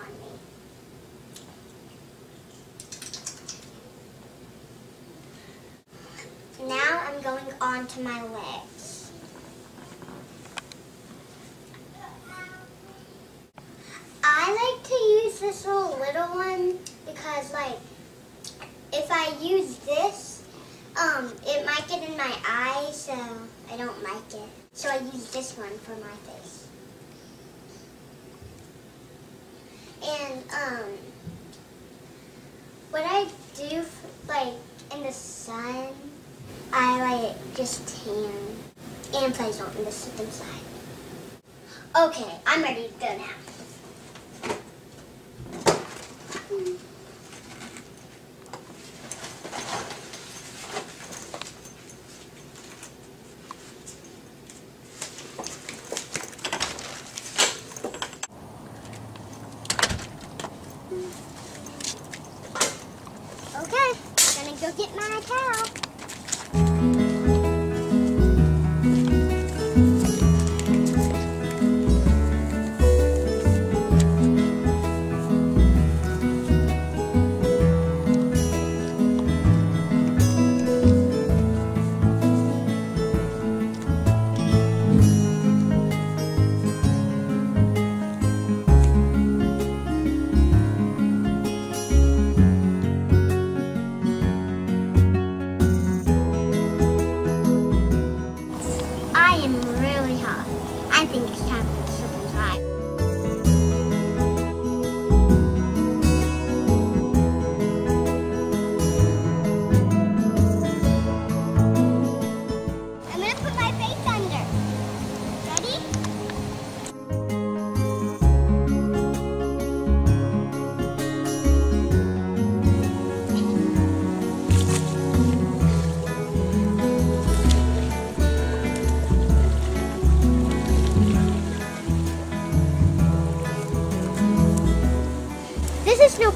on me. Now I'm going on to my legs. I like to use this little little one because like if I use this, um, it might get in my eye, so I don't like it. So I use this one for my face. And um, what I do, like in the sun, I like just tan and play something to sit inside. Okay, I'm ready to go now.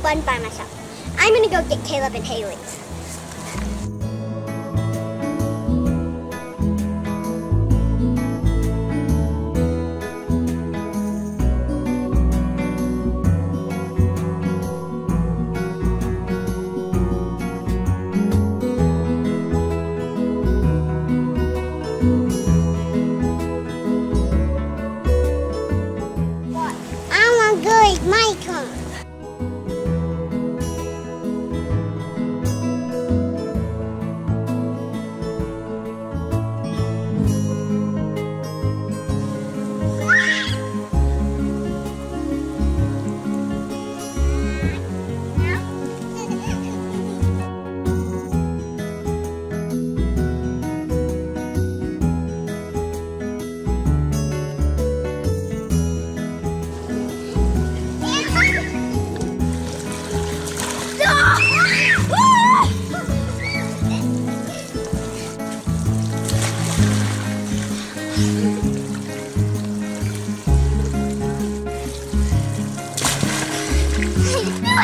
Fun by myself. I'm gonna go get Caleb and Hayley's.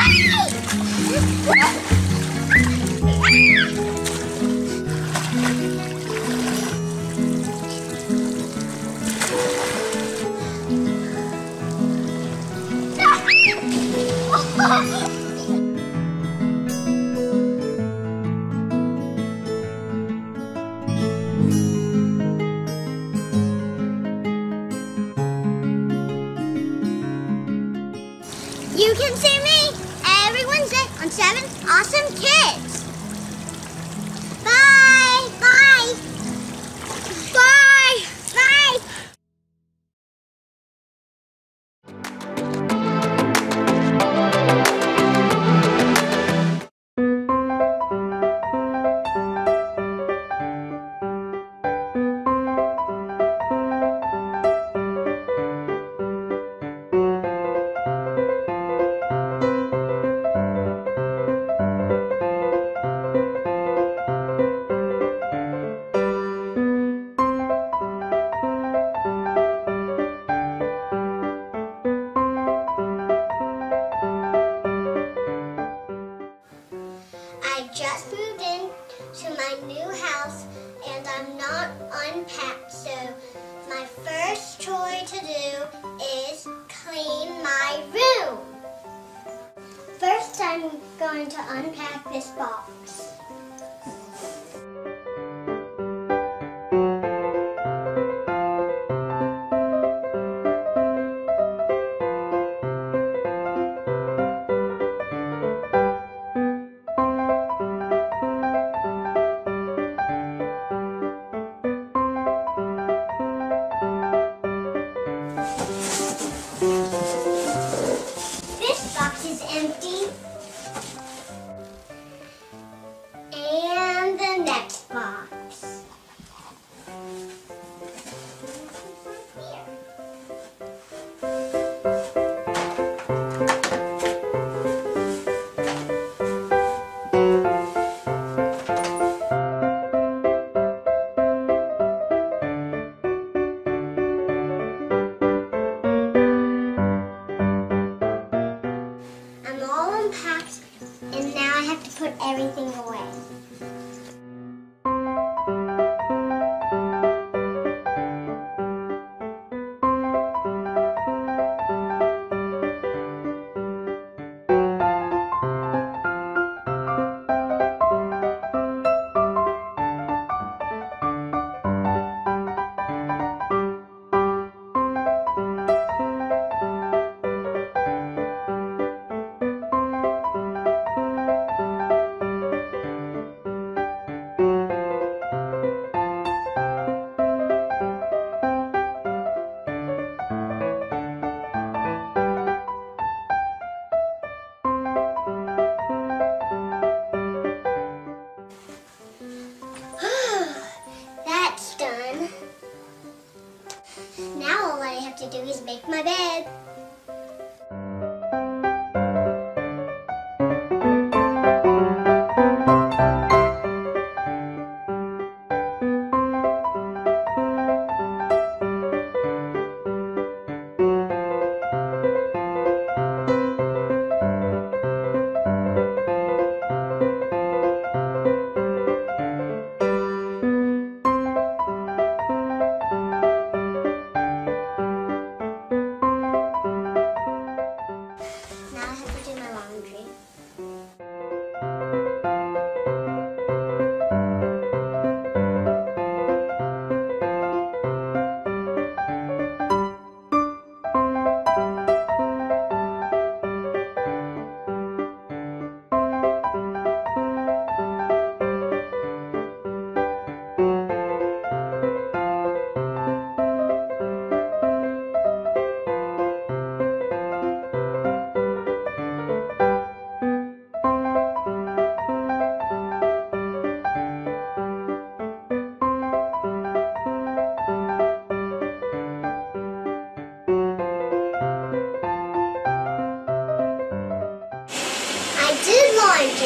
Ah!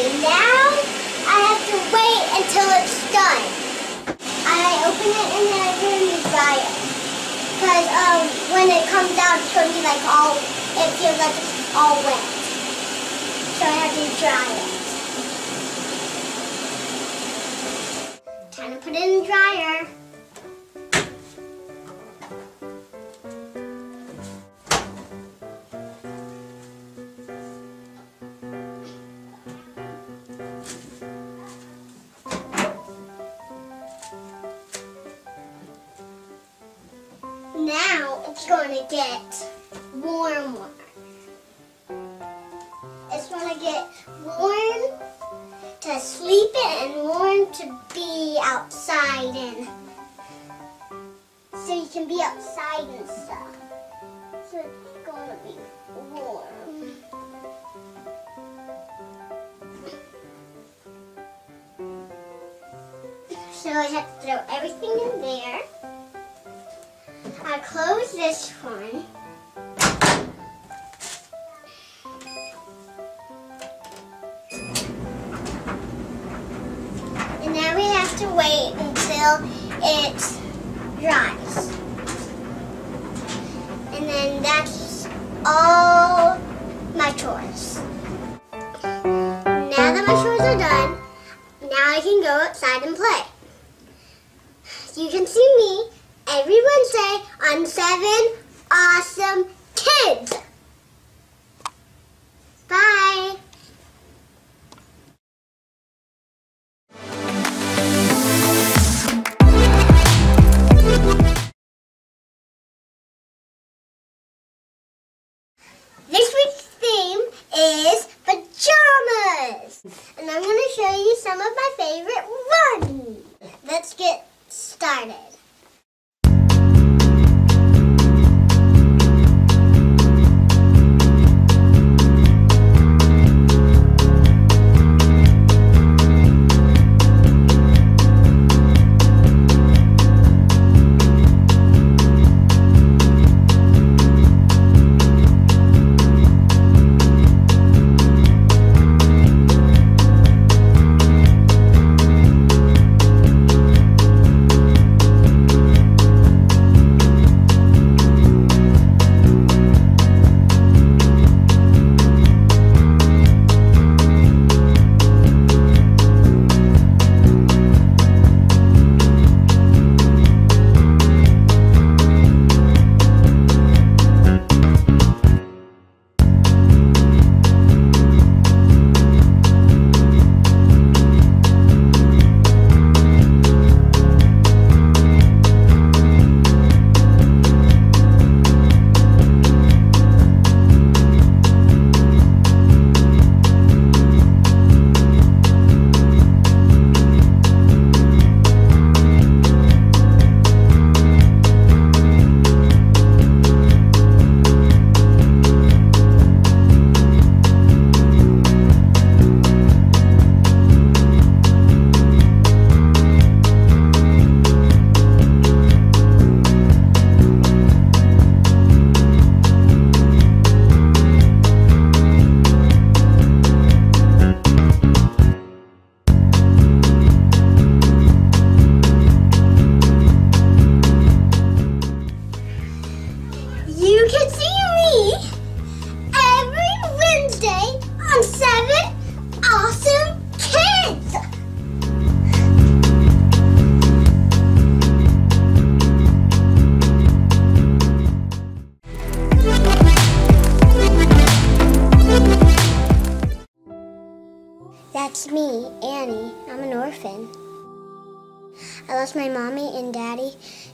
Now I have to wait until it's done. I open it and then I put it in the dryer. Because um, when it comes out, it's going to be like all, it feels like it's all wet. So I have to dry it. Time to put it in the dryer. It's to get warmer. It's to get warm to sleep in and warm to be outside in. So you can be outside and stuff. So it's to be warm. So I have to throw everything in there. This one. And now we have to wait until it dries. And then that's all my chores. Now that my chores are done, now I can go outside and play. You can see me every Wednesday on 7 Awesome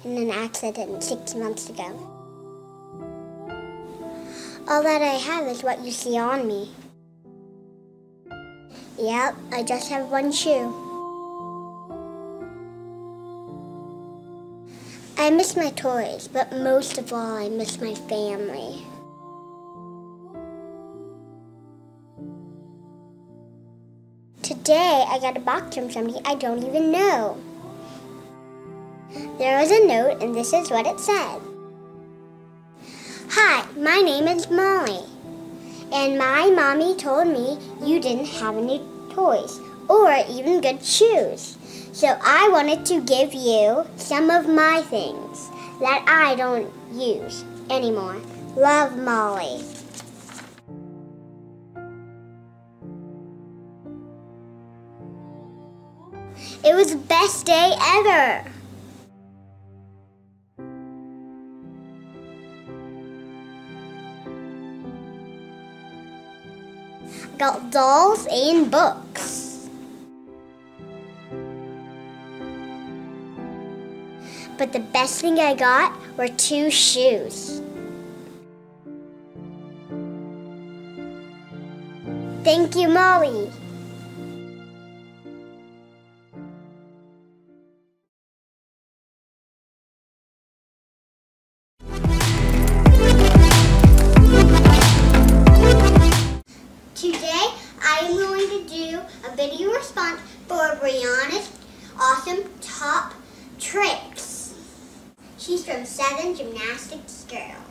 in an accident six months ago. All that I have is what you see on me. Yep, I just have one shoe. I miss my toys, but most of all, I miss my family. Today, I got a box from somebody I don't even know. There was a note, and this is what it said. Hi, my name is Molly. And my mommy told me you didn't have any toys or even good shoes. So I wanted to give you some of my things that I don't use anymore. Love, Molly. It was the best day ever. Got dolls and books. But the best thing I got were two shoes. Thank you, Molly. Brianna's awesome top tricks. She's from Seven Gymnastics Girls.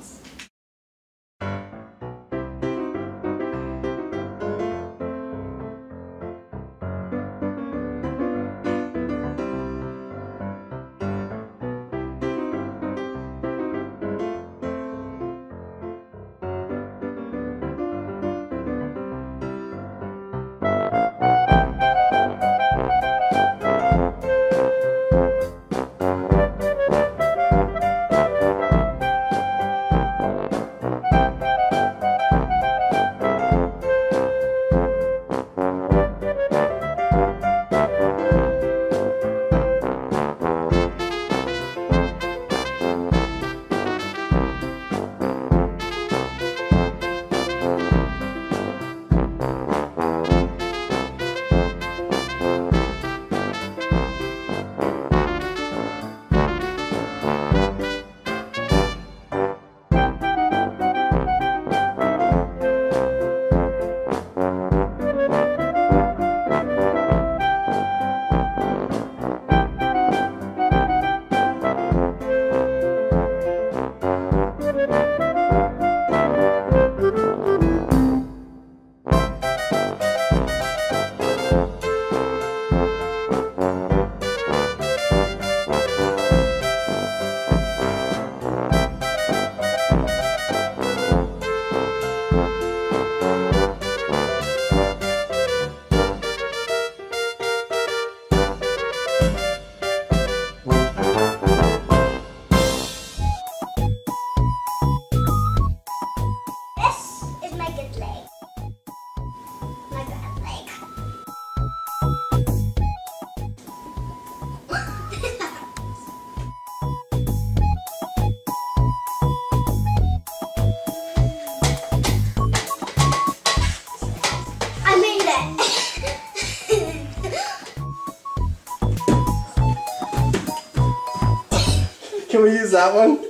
Can